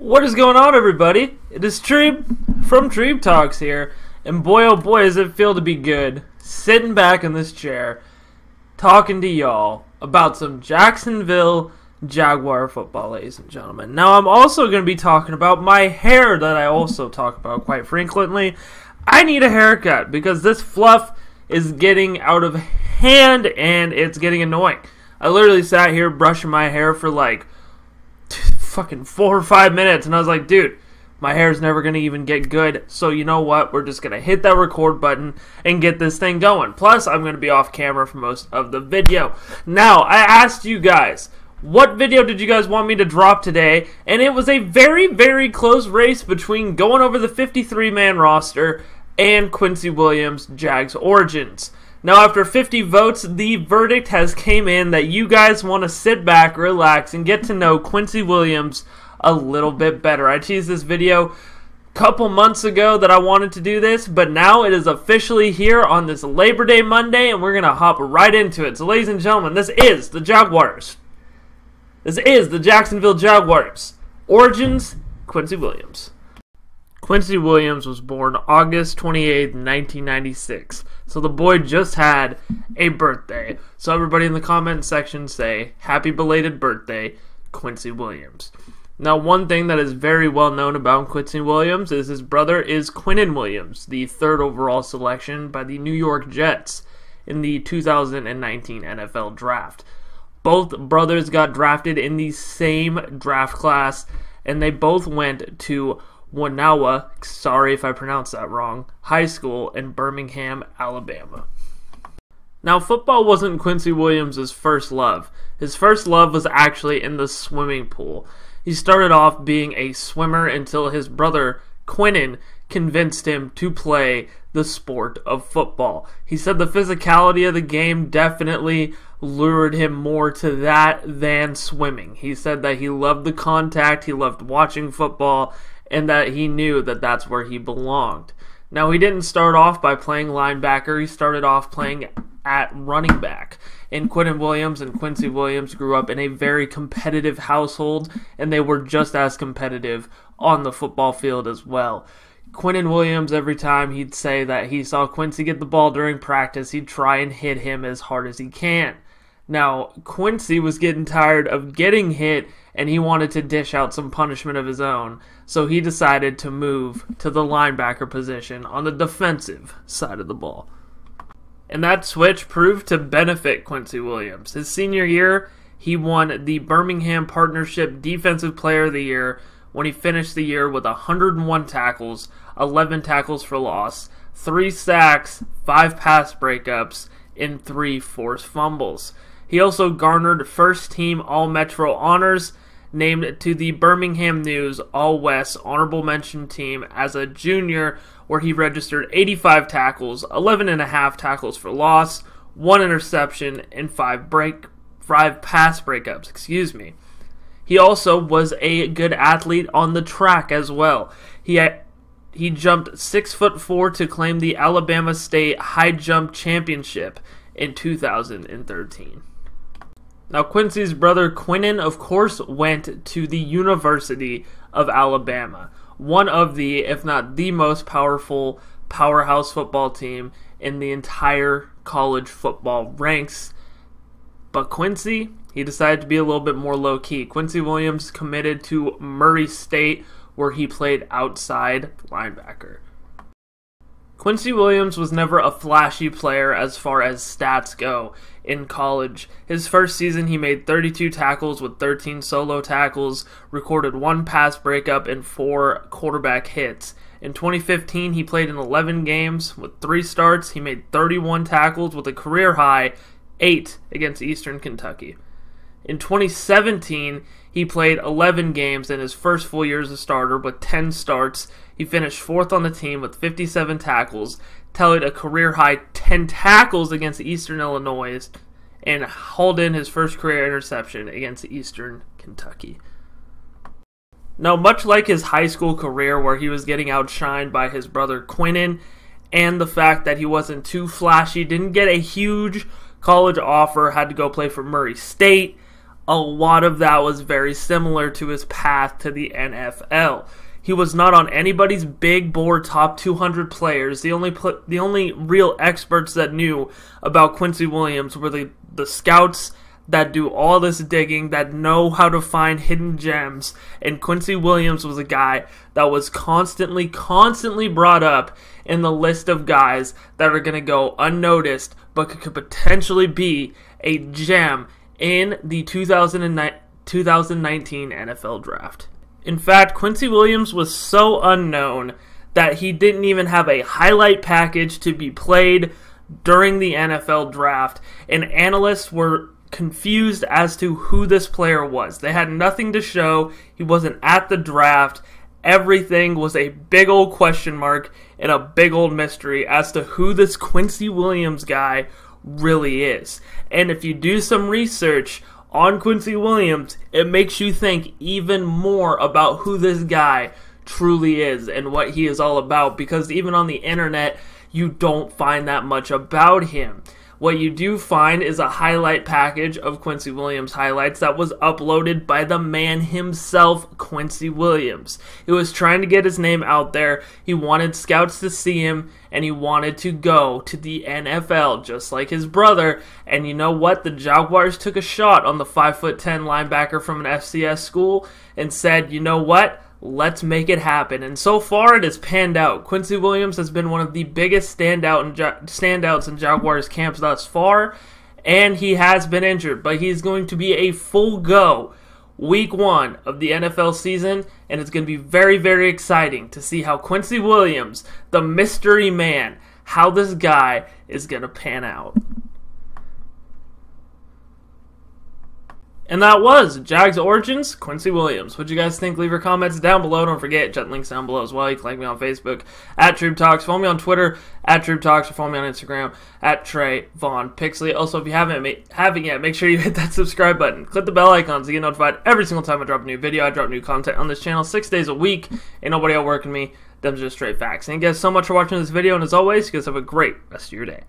What is going on, everybody? It is Treeb from Treeb Talks here, and boy oh boy does it feel to be good sitting back in this chair talking to y'all about some Jacksonville Jaguar football, ladies and gentlemen. Now, I'm also going to be talking about my hair that I also talk about quite frequently. I need a haircut because this fluff is getting out of hand and it's getting annoying. I literally sat here brushing my hair for like fucking four or five minutes, and I was like, dude, my hair's never gonna even get good. So you know what? We're just gonna hit that record button and get this thing going. Plus, I'm gonna be off camera for most of the video. Now, I asked you guys. What video did you guys want me to drop today? And it was a very, very close race between going over the 53 man roster and Quincy Williams Jags Origins. Now, after 50 votes, the verdict has came in that you guys want to sit back, relax, and get to know Quincy Williams a little bit better. I teased this video a couple months ago that I wanted to do this, but now it is officially here on this Labor Day Monday, and we're going to hop right into it. So, ladies and gentlemen, this is the Jaguars. This is the Jacksonville Jaguars. Origins, Quincy Williams. Quincy Williams was born August 28, 1996. So the boy just had a birthday. So everybody in the comment section say, Happy belated birthday, Quincy Williams. Now, one thing that is very well known about Quincy Williams is his brother is Quinnen Williams, the third overall selection by the New York Jets in the 2019 NFL Draft. Both brothers got drafted in the same draft class, and they both went to Wanawa, sorry if I pronounced that wrong, High School in Birmingham, Alabama. Now, football wasn't Quincy Williams' first love. His first love was actually in the swimming pool. He started off being a swimmer until his brother, Quinnen, convinced him to play the sport of football. He said the physicality of the game definitely lured him more to that than swimming. He said that he loved the contact, he loved watching football, and that he knew that that's where he belonged. Now, he didn't start off by playing linebacker, he started off playing at running back. And Quinnen Williams and Quincy Williams grew up in a very competitive household, and they were just as competitive on the football field as well. Quinnen Williams, every time he'd say that he saw Quincy get the ball during practice, he'd try and hit him as hard as he can. Now, Quincy was getting tired of getting hit and he wanted to dish out some punishment of his own, so he decided to move to the linebacker position on the defensive side of the ball. And that switch proved to benefit Quincy Williams. His senior year, he won the Birmingham Partnership Defensive Player of the Year when he finished the year with 101 tackles, 11 tackles for loss, 3 sacks, 5 pass breakups, and 3 forced fumbles. He also garnered first team All Metro honors, named to the Birmingham News All West honorable mention team as a junior, where he registered 85 tackles, 11 and a half tackles for loss, one interception, and five break five pass breakups. Excuse me. He also was a good athlete on the track as well. He had, he jumped six foot four to claim the Alabama State High Jump Championship in 2013. Now, Quincy's brother Quinnen, of course, went to the University of Alabama, one of the, if not the most powerful powerhouse football team in the entire college football ranks. But Quincy, he decided to be a little bit more low key. Quincy Williams committed to Murray State, where he played outside linebacker. Quincy Williams was never a flashy player as far as stats go in college. His first season, he made 32 tackles with 13 solo tackles, recorded one pass breakup, and four quarterback hits. In 2015, he played in 11 games with three starts. He made 31 tackles with a career high, eight against Eastern Kentucky. In 2017, he played 11 games in his first full year as a starter with 10 starts. He finished fourth on the team with 57 tackles, tallied a career high 10 tackles against Eastern Illinois, and hauled in his first career interception against Eastern Kentucky. Now, much like his high school career, where he was getting outshined by his brother Quinnen, and the fact that he wasn't too flashy, didn't get a huge college offer, had to go play for Murray State a lot of that was very similar to his path to the NFL. He was not on anybody's big board top 200 players. The only pl- the only real experts that knew about Quincy Williams were the the scouts that do all this digging, that know how to find hidden gems. And Quincy Williams was a guy that was constantly, constantly brought up in the list of guys that are going to go unnoticed, but could potentially be a gem in the 2019 NFL draft. In fact, Quincy Williams was so unknown that he didn't even have a highlight package to be played during the NFL draft, and analysts were confused as to who this player was. They had nothing to show. He wasn't at the draft. Everything was a big old question mark and a big old mystery as to who this Quincy Williams guy really is. And if you do some research on Quincy Williams, it makes you think even more about who this guy truly is and what he is all about because even on the internet, you don't find that much about him. What you do find is a highlight package of Quincy Williams highlights that was uploaded by the man himself, Quincy Williams. He was trying to get his name out there. He wanted scouts to see him and he wanted to go to the NFL just like his brother. And you know what? The Jaguars took a shot on the 5'10 linebacker from an FCS school and said, "You know what? Let's make it happen. And so far, it has panned out. Quincy Williams has been one of the biggest standout in standouts in Jaguars camps thus far, and he has been injured, but he's going to be a full go week one of the NFL season, and it's going to be very, very exciting to see how Quincy Williams, the mystery man, how this guy is going to pan out. And that was Jags Origins, Quincy Williams. What you guys think? Leave your comments down below. Don't forget, jet links down below as well. You can like me on Facebook at Treeb Talks. Follow me on Twitter at Treeb Talks or follow me on Instagram at Trayvon Pixley. Also, if you haven't ma- haven't yet, make sure you hit that subscribe button. Click the bell icon to get notified every single time I drop a new video. I drop new content on this channel six days a week. Ain't nobody outworking me. Them's just straight facts. Thank you guys so much for watching this video, and as always, you guys have a great rest of your day.